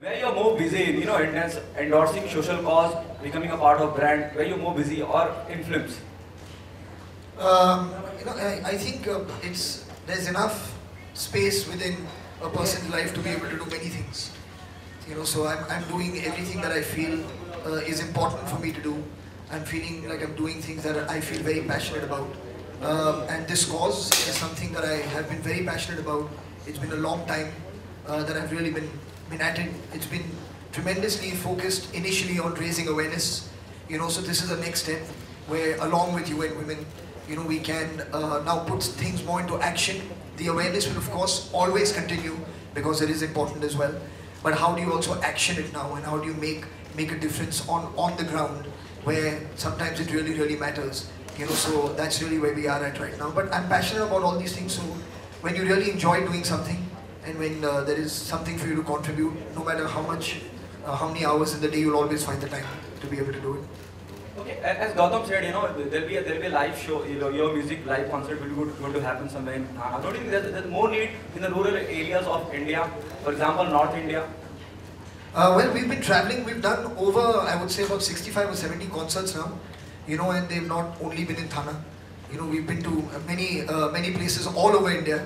Where you're more busy in, you know, endorsing social cause, becoming a part of brand, where you're more busy or in films? Um, you know, I, I think uh, it's there's enough space within a person's life to be able to do many things. You know, so I'm, I'm doing everything that I feel uh, is important for me to do. I'm feeling like I'm doing things that I feel very passionate about. Um, and this cause is something that I have been very passionate about. It's been a long time uh, that I've really been, been at it. It's been tremendously focused initially on raising awareness. You know, so this is the next step where along with UN Women, you know, we can uh, now put things more into action. The awareness will of course always continue because it is important as well. But how do you also action it now and how do you make, make a difference on, on the ground where sometimes it really, really matters. You know, so that's really where we are at right now. But I'm passionate about all these things. So when you really enjoy doing something and when uh, there is something for you to contribute, no matter how much, uh, how many hours in the day, you'll always find the time to be able to do it. Okay, as Gautam said, you know, there'll be a, there'll be a live show, you know, your music live concert will be good- going to happen somewhere in Thane. Don't you think there's, there's more need in the rural areas of India, for example, North India? Uh, well, we've been traveling. We've done over, I would say, about 65 or 70 concerts now. You know, and they've not only been in Thane. You know, we've been to many, uh, many places all over India.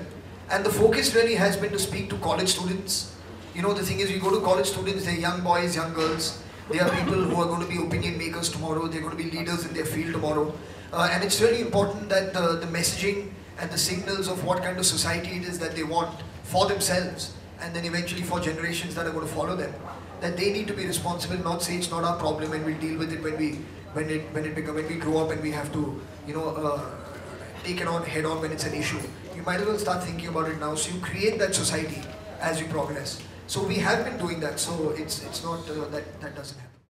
And the focus really has been to speak to college students. You know, the thing is, we go to college students, they're young boys, young girls. They are people who are going to be opinion makers tomorrow. They're going to be leaders in their field tomorrow. Uh, and it's really important that the, the messaging and the signals of what kind of society it is that they want for themselves and then eventually for generations that are going to follow them that they need to be responsible not say it's not our problem and we'll deal with it when we when it when it become when we grow up and we have to you know uh, take it on head on when it's an issue. You might as well start thinking about it now. So you create that society as you progress. So we have been doing that. So it's it's not uh, that that doesn't happen